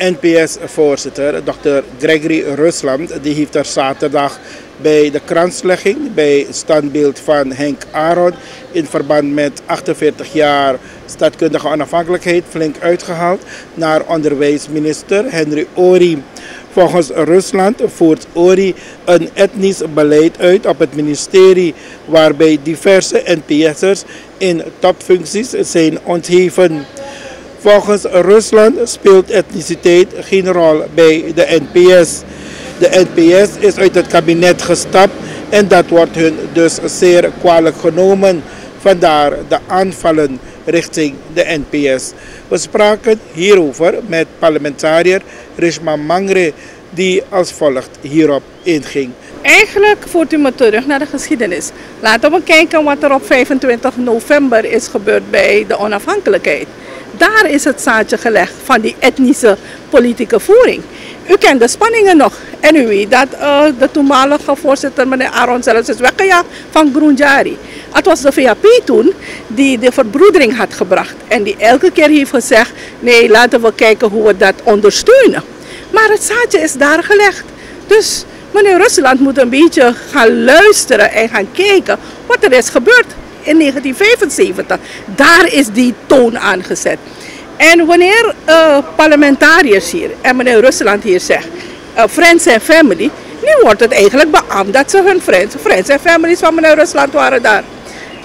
NPS-voorzitter, Dr. Gregory Rusland, die heeft er zaterdag bij de kranslegging, bij standbeeld van Henk Aron, in verband met 48 jaar staatkundige onafhankelijkheid, flink uitgehaald naar onderwijsminister Henry Ori. Volgens Rusland voert Ori een etnisch beleid uit op het ministerie waarbij diverse NPS'ers in topfuncties zijn ontheven. Volgens Rusland speelt etniciteit geen rol bij de NPS. De NPS is uit het kabinet gestapt en dat wordt hun dus zeer kwalijk genomen. Vandaar de aanvallen richting de NPS. We spraken hierover met parlementariër Rishma Mangre, die als volgt hierop inging. Eigenlijk voert u me terug naar de geschiedenis. Laten we kijken wat er op 25 november is gebeurd bij de onafhankelijkheid. Daar is het zaadje gelegd van die etnische politieke voering. U kent de spanningen nog. En u weet dat uh, de toenmalige voorzitter, meneer Aaron, zelfs is weggejaagd van Groenjari. Het was de VAP toen die de verbroedering had gebracht. En die elke keer heeft gezegd, nee, laten we kijken hoe we dat ondersteunen. Maar het zaadje is daar gelegd. Dus meneer Rusland moet een beetje gaan luisteren en gaan kijken wat er is gebeurd in 1975. Daar is die toon aangezet. En wanneer uh, parlementariërs hier en meneer Rusland hier zegt, uh, friends and family, nu wordt het eigenlijk beaamd dat ze hun friends, friends en families van meneer Rusland waren daar.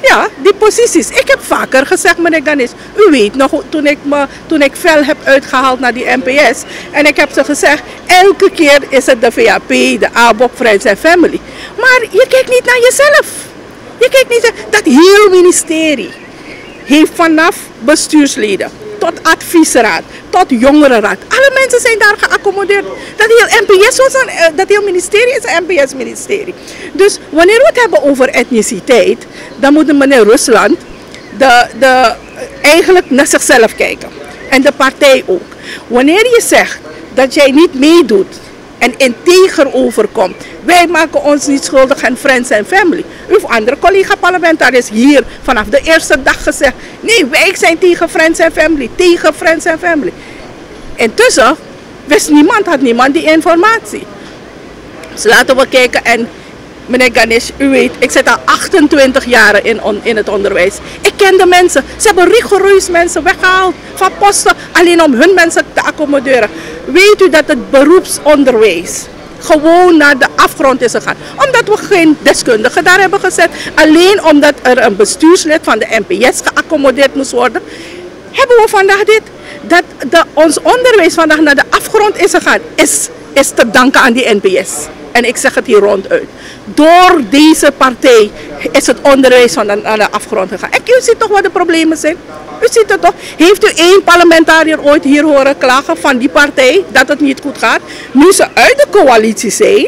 Ja, die posities. Ik heb vaker gezegd, meneer Ganesh, u weet nog toen ik, me, toen ik fel heb uitgehaald naar die NPS. En ik heb ze gezegd, elke keer is het de VAP, de ABOP, Friends and Family. Maar je kijkt niet naar jezelf. Je kijkt niet, dat heel ministerie heeft vanaf bestuursleden tot adviesraad, tot jongerenraad. Alle mensen zijn daar geaccommodeerd. Dat heel NPS was een, eh, dat heel ministerie is een NPS-ministerie. Dus wanneer we het hebben over etniciteit, dan moet meneer Rusland de, de, eigenlijk naar zichzelf kijken. En de partij ook. Wanneer je zegt dat jij niet meedoet en integer overkomt. Wij maken ons niet schuldig aan friends en family. Uw andere collega-parlementariërs hier vanaf de eerste dag gezegd... nee, wij zijn tegen friends en family, tegen friends en family. Intussen wist niemand, had niemand die informatie. Dus laten we kijken en Meneer Ganesh, u weet, ik zit al 28 jaar in, in het onderwijs. Ik ken de mensen. Ze hebben rigoureus mensen weggehaald van posten alleen om hun mensen te accommoderen. Weet u dat het beroepsonderwijs gewoon naar de afgrond is gegaan. Omdat we geen deskundigen daar hebben gezet. Alleen omdat er een bestuurslid van de NPS geaccommodeerd moest worden. Hebben we vandaag dit. Dat de, ons onderwijs vandaag naar de afgrond is gegaan. Is, is te danken aan die NPS. En ik zeg het hier ronduit. Door deze partij is het onderwijs van de, afgrond gegaan. En u ziet toch wat de problemen zijn? U ziet het toch? Heeft u één parlementariër ooit hier horen klagen van die partij dat het niet goed gaat? Nu ze uit de coalitie zijn,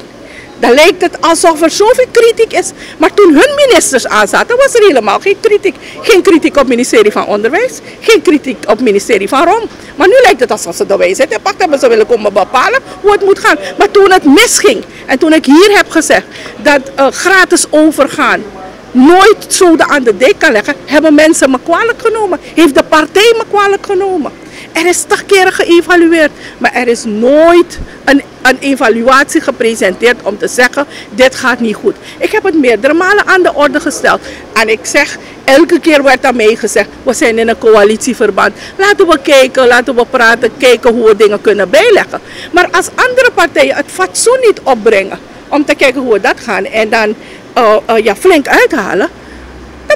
dan lijkt het alsof er zoveel kritiek is. Maar toen hun ministers aanzaten, was er helemaal geen kritiek. Geen kritiek op het ministerie van Onderwijs, geen kritiek op het ministerie van Rom. Maar nu lijkt het alsof ze de wijsheid hebben pakt hebben. Ze willen komen bepalen hoe het moet gaan. Maar toen het misging en toen ik hier heb gezegd dat uh, gratis overgaan nooit zoden aan de dijk kan leggen, hebben mensen me kwalijk genomen. Heeft de partij me kwalijk genomen. Er is toch keren geëvalueerd, maar er is nooit een, een evaluatie gepresenteerd om te zeggen, dit gaat niet goed. Ik heb het meerdere malen aan de orde gesteld. En ik zeg, elke keer werd daarmee gezegd, we zijn in een coalitieverband. Laten we kijken, laten we praten, kijken hoe we dingen kunnen bijleggen. Maar als andere partijen het fatsoen niet opbrengen, om te kijken hoe we dat gaan en dan uh, uh, ja, flink uithalen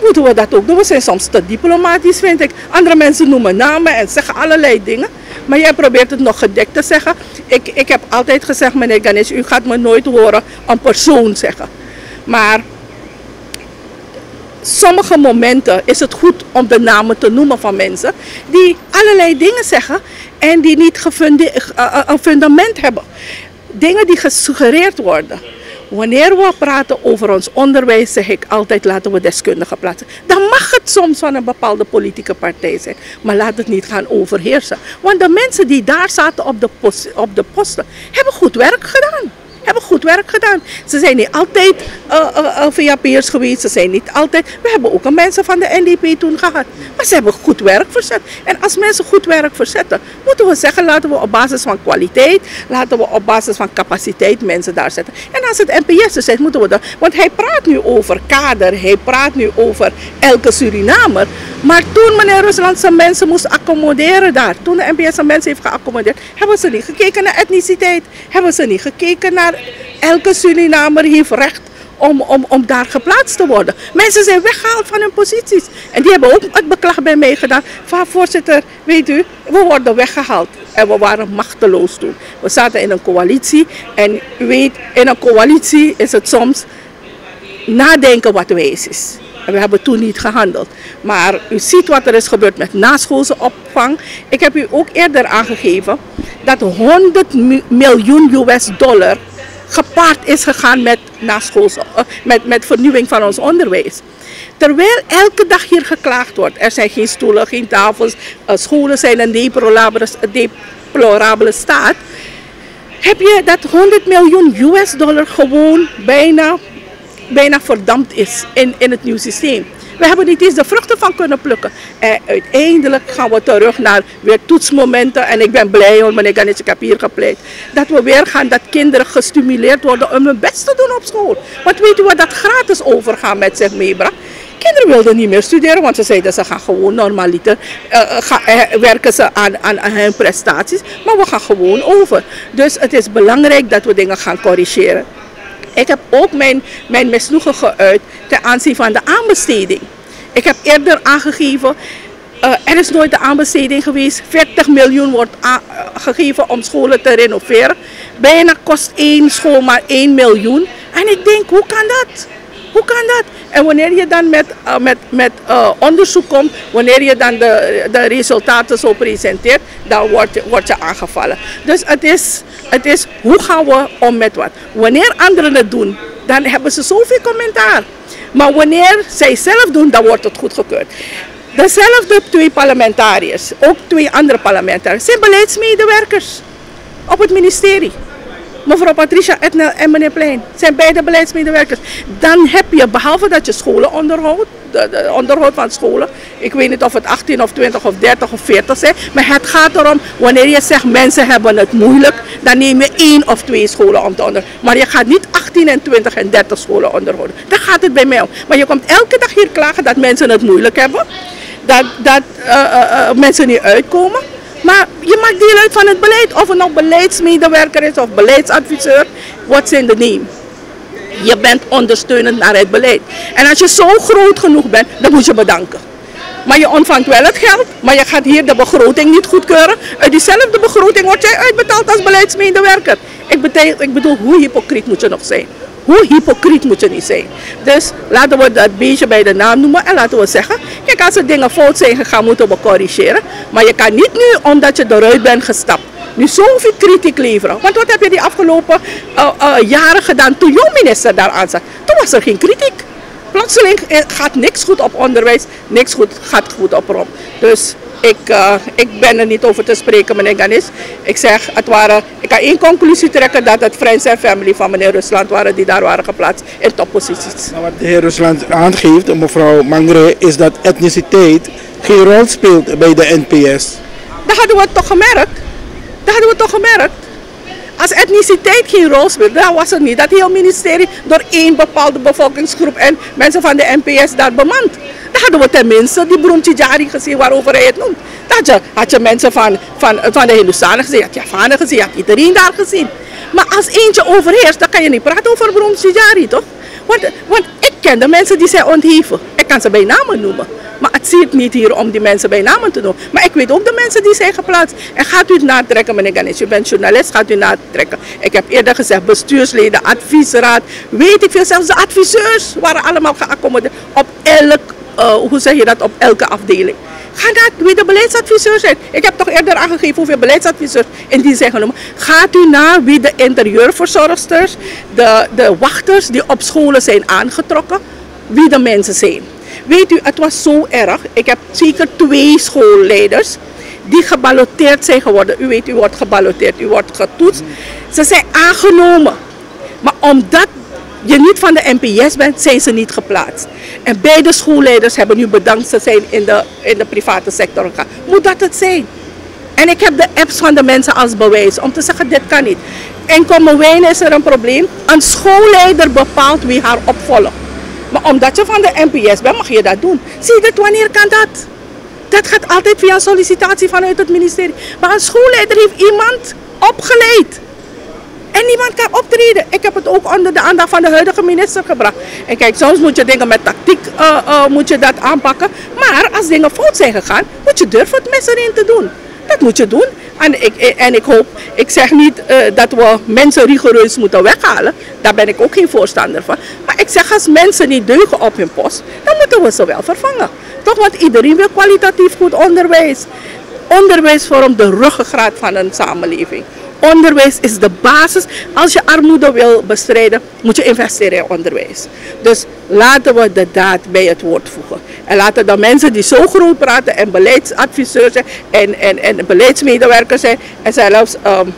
moeten we dat ook doen. We zijn soms te diplomatisch, vind ik. Andere mensen noemen namen en zeggen allerlei dingen. Maar jij probeert het nog gedekt te zeggen. Ik, ik heb altijd gezegd, meneer Ganesh, u gaat me nooit horen een persoon zeggen. Maar sommige momenten is het goed om de namen te noemen van mensen die allerlei dingen zeggen en die niet eh, een fundament hebben. Dingen die gesuggereerd worden. Wanneer we praten over ons onderwijs, zeg ik altijd laten we deskundigen plaatsen. Dan mag het soms van een bepaalde politieke partij zijn, maar laat het niet gaan overheersen. Want de mensen die daar zaten op de, post, op de posten, hebben goed werk gedaan. Hebben goed werk gedaan. Ze zijn niet altijd uh, uh, VAP'ers geweest, ze zijn niet altijd... We hebben ook mensen van de NDP toen gehad. Maar ze hebben goed werk verzet. En als mensen goed werk verzetten, moeten we zeggen, laten we op basis van kwaliteit, laten we op basis van capaciteit mensen daar zetten. En als het NPS is, moeten we dat... Want hij praat nu over kader, hij praat nu over elke Surinamer. Maar toen meneer Rusland zijn mensen moest accommoderen daar, toen de NPS zijn mensen heeft geaccommodeerd, hebben ze niet gekeken naar etniciteit, hebben ze niet gekeken naar elke Surinamer heeft recht om, om, om daar geplaatst te worden. Mensen zijn weggehaald van hun posities. En die hebben ook het beklag bij mij gedaan. Van voorzitter, weet u, we worden weggehaald. En we waren machteloos toen. We zaten in een coalitie. En u weet, in een coalitie is het soms nadenken wat wijs is. En we hebben toen niet gehandeld. Maar u ziet wat er is gebeurd met naschoolse opvang. Ik heb u ook eerder aangegeven dat 100 miljoen US dollar gepaard is gegaan met, naschoolse, uh, met, met vernieuwing van ons onderwijs. Terwijl elke dag hier geklaagd wordt. Er zijn geen stoelen, geen tafels. Uh, scholen zijn deplorabele, deplorabele staat. Heb je dat 100 miljoen US dollar gewoon bijna bijna verdampt is in, in het nieuwe systeem. We hebben niet eens de vruchten van kunnen plukken. En uiteindelijk gaan we terug naar weer toetsmomenten. En ik ben blij, hoor, meneer Ganes, ik heb hier gepleit. Dat we weer gaan dat kinderen gestimuleerd worden om hun best te doen op school. Want weet u wat dat gratis overgaan met zich meebracht? Kinderen wilden niet meer studeren, want ze zeiden ze gaan gewoon normaliter uh, ga, uh, werken ze aan, aan, hun prestaties. Maar we gaan gewoon over. Dus het is belangrijk dat we dingen gaan corrigeren. Ik heb ook mijn, mijn misnoegen geuit ten aanzien van de aanbesteding. Ik heb eerder aangegeven, uh, er is nooit de aanbesteding geweest. 40 miljoen wordt gegeven om scholen te renoveren. Bijna kost één school maar 1 miljoen. En ik denk, hoe kan dat? Hoe kan dat? En wanneer je dan met, uh, met, met uh, onderzoek komt, wanneer je dan de, de resultaten zo presenteert, dan wordt, word je aangevallen. Dus het is, het is, hoe gaan we om met wat? Wanneer anderen het doen, dan hebben ze zoveel commentaar. Maar wanneer zij zelf doen, dan wordt het goedgekeurd. Dezelfde twee parlementariërs, ook twee andere parlementariërs, zijn beleidsmedewerkers op het ministerie mevrouw Patricia Etnel en meneer Plein. zijn beide beleidsmedewerkers. Dan heb je, behalve dat je scholen onderhoudt, de, de onderhoud van scholen. Ik weet niet of het 18 of 20 of 30 of 40 zijn. Maar het gaat erom, wanneer je zegt mensen hebben het moeilijk, dan neem je één of twee scholen om te onderhouden. Maar je gaat niet 18 en 20 en 30 scholen onderhouden. Daar gaat het bij mij om. Maar je komt elke dag hier klagen dat mensen het moeilijk hebben. Dat, dat uh, uh, mensen niet uitkomen. Maar je maakt deel uit van het beleid. Of het nou beleidsmedewerker is of beleidsadviseur. What's in the name? Je bent ondersteunend naar het beleid. En als je zo groot genoeg bent, dan moet je bedanken. Maar je ontvangt wel het geld, maar je gaat hier de begroting niet goedkeuren. Uit diezelfde begroting word jij uitbetaald als beleidsmedewerker. Ik, ik bedoel, hoe hypocriet moet je nog zijn? Hoe hypocriet moet je niet zijn? Dus laten we dat beetje bij de naam noemen en laten we zeggen, kijk als er dingen fout zijn gegaan moeten we corrigeren. Maar je kan niet nu, omdat je eruit bent gestapt, nu zoveel kritiek leveren. Want wat heb je die afgelopen uh, uh, jaren gedaan toen jouw minister daar aan zat? Toen was er geen kritiek. Plotseling gaat niks goed op onderwijs, niks goed gaat goed op ROM. Dus ik, uh, ik ben er niet over te spreken, meneer Ganis. Ik zeg, het waren, ik kan één conclusie trekken dat het Friends en Family van meneer Rusland waren die daar waren geplaatst in topposities. Nou, wat de heer Rusland aangeeft, mevrouw Mangre, is dat etniciteit geen rol speelt bij de NPS. Dat hadden we toch gemerkt. Dat hadden we toch gemerkt. Als etniciteit geen rol speelt, dan was het niet dat heel ministerie door één bepaalde bevolkingsgroep en mensen van de NPS daar bemand. Hadden we tenminste die Broemtjari gezien waarover hij het noemt. Had je, had je mensen van, van, van de Hindustanen gezien, had je Javanen gezien, had iedereen daar gezien. Maar als eentje overheerst, dan kan je niet praten over Broemtjari, toch? Want, want ik ken de mensen die zijn ontheven. Ik kan ze bij namen noemen. Maar het ziet niet hier om die mensen bij namen te noemen. Maar ik weet ook de mensen die zijn geplaatst. En gaat u het natrekken, meneer Ganesh. U bent journalist, gaat u natrekken. Ik heb eerder gezegd, bestuursleden, adviesraad. Weet ik veel, zelfs de adviseurs waren allemaal geaccommodeerd op elk, uh, hoe zeg je dat, op elke afdeling. Ga naar wie de beleidsadviseurs zijn. Ik heb toch eerder aangegeven hoeveel beleidsadviseurs in die genomen. Gaat u naar wie de interieurverzorgsters, de, de wachters die op scholen zijn aangetrokken, wie de mensen zijn. Weet u, het was zo erg. Ik heb zeker twee schoolleiders die geballoteerd zijn geworden. U weet, u wordt geballoteerd, u wordt getoetst. Ze zijn aangenomen. Maar omdat je niet van de NPS bent, zijn ze niet geplaatst. En beide schoolleiders hebben nu bedankt te zijn in de, in de private sector gegaan. Moet dat het zijn? En ik heb de apps van de mensen als bewijs om te zeggen, dit kan niet. In Kommerwijn is er een probleem. Een schoolleider bepaalt wie haar opvolgt. Maar omdat je van de NPS bent, mag je dat doen. Zie dit, wanneer kan dat? Dat gaat altijd via sollicitatie vanuit het ministerie. Maar een schoolleider heeft iemand opgeleid. En niemand kan optreden. Ik heb het ook onder de aandacht van de huidige minister gebracht. En kijk, soms moet je dingen met tactiek uh, uh, moet je dat aanpakken. Maar als dingen fout zijn gegaan, moet je durven het mes erin te doen. Dat moet je doen. En ik, en ik hoop, ik zeg niet dat we mensen rigoureus moeten weghalen. Daar ben ik ook geen voorstander van. Maar ik zeg als mensen niet deugen op hun post, dan moeten we ze wel vervangen. Toch, want iedereen wil kwalitatief goed onderwijs. Onderwijs vormt de ruggengraat van een samenleving. Onderwijs is de basis. Als je armoede wil bestrijden, moet je investeren in onderwijs. Dus laten we de daad bij het woord voegen. En laten de mensen die zo groot praten en beleidsadviseurs zijn en, en, en beleidsmedewerkers zijn en zelfs um,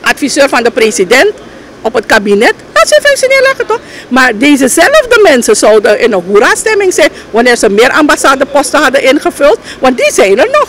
adviseur van de president op het kabinet, dat ze functie neerleggen toch? Maar dezezelfde mensen zouden in een hoera-stemming zijn wanneer ze meer ambassadeposten hadden ingevuld, want die zijn er nog.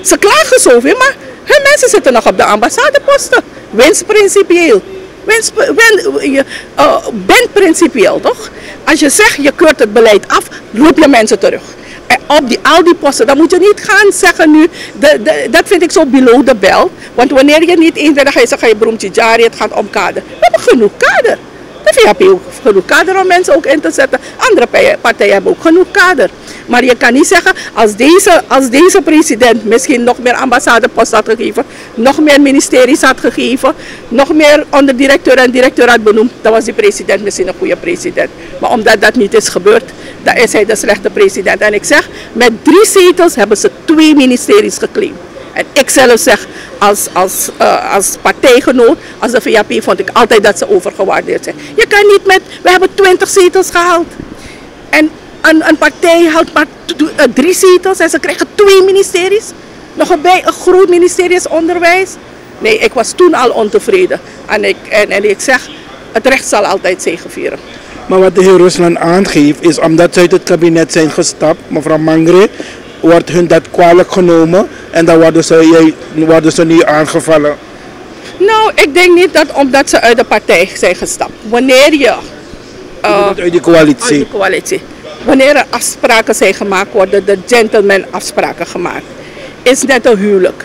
Ze klagen zoveel, maar hun mensen zitten nog op de ambassadeposten. Winst principieel. Winst, win, je uh, bent principieel, toch? Als je zegt je keurt het beleid af, roep je mensen terug. En op die, al die posten, dan moet je niet gaan zeggen nu, de, dat vind ik zo below de bel. Want wanneer je niet eens bent, dan ga je zeggen, je broemtje jari, het gaat om kader. We hebben genoeg kader. De VHP heeft genoeg kader om mensen ook in te zetten. Andere partijen hebben ook genoeg kader. Maar je kan niet zeggen, als deze, als deze president misschien nog meer ambassadeposten had gegeven, nog meer ministeries had gegeven, nog meer onderdirecteur en directeur had benoemd, dan was die president misschien een goede president. Maar omdat dat niet is gebeurd, dan is hij de slechte president. En ik zeg, met drie zetels hebben ze twee ministeries geclaimd. Ik zelf zeg, als, als, uh, als partijgenoot, als de VAP, vond ik altijd dat ze overgewaardeerd zijn. Je kan niet met, we hebben 20 zetels gehaald. En een, een partij haalt maar uh, drie zetels en ze krijgen twee ministeries. Nog erbij een groot ministerie is onderwijs. Nee, ik was toen al ontevreden. En ik, en, en ik zeg, het recht zal altijd zegevieren. Maar wat de heer Rusland aangeeft is omdat ze uit het kabinet zijn gestapt, mevrouw Mangre, wordt hun dat kwalijk genomen en dan worden ze, worden ze nu aangevallen? Nou, ik denk niet dat omdat ze uit de partij zijn gestapt. Wanneer je... Uh, uit de coalitie? Uit de coalitie. Wanneer er afspraken zijn gemaakt worden, de gentleman afspraken gemaakt, is net een huwelijk.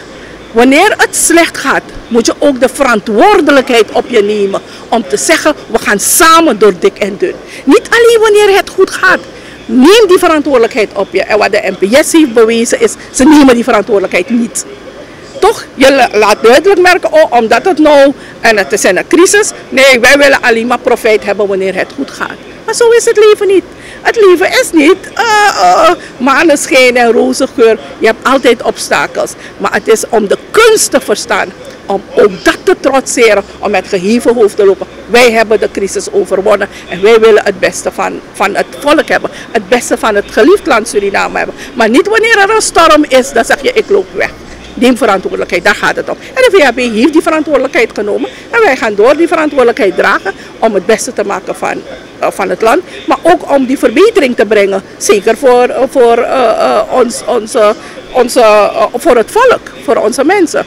Wanneer het slecht gaat, moet je ook de verantwoordelijkheid op je nemen om te zeggen, we gaan samen door dik en dun. Niet alleen wanneer het goed gaat. Neem die verantwoordelijkheid op je. En wat de NPS heeft bewezen is, ze nemen die verantwoordelijkheid niet. Toch, je laat duidelijk merken, oh, omdat het nou, en het is een crisis, nee, wij willen alleen maar profijt hebben wanneer het goed gaat. Maar zo is het leven niet. Het leven is niet uh, uh, maneschijn en roze geur. Je hebt altijd obstakels. Maar het is om de kunst te verstaan. Om dat te trotseren. Om met geheven hoofd te lopen. Wij hebben de crisis overwonnen. En wij willen het beste van, van het volk hebben. Het beste van het geliefd land Suriname hebben. Maar niet wanneer er een storm is, dan zeg je ik loop weg. Neem verantwoordelijkheid, daar gaat het om. En de VHB heeft die verantwoordelijkheid genomen. En wij gaan door die verantwoordelijkheid dragen om het beste te maken van, uh, van het land. Maar ook om die verbetering te brengen. Zeker voor, uh, voor, uh, ons, onze, onze, voor het volk, voor onze mensen.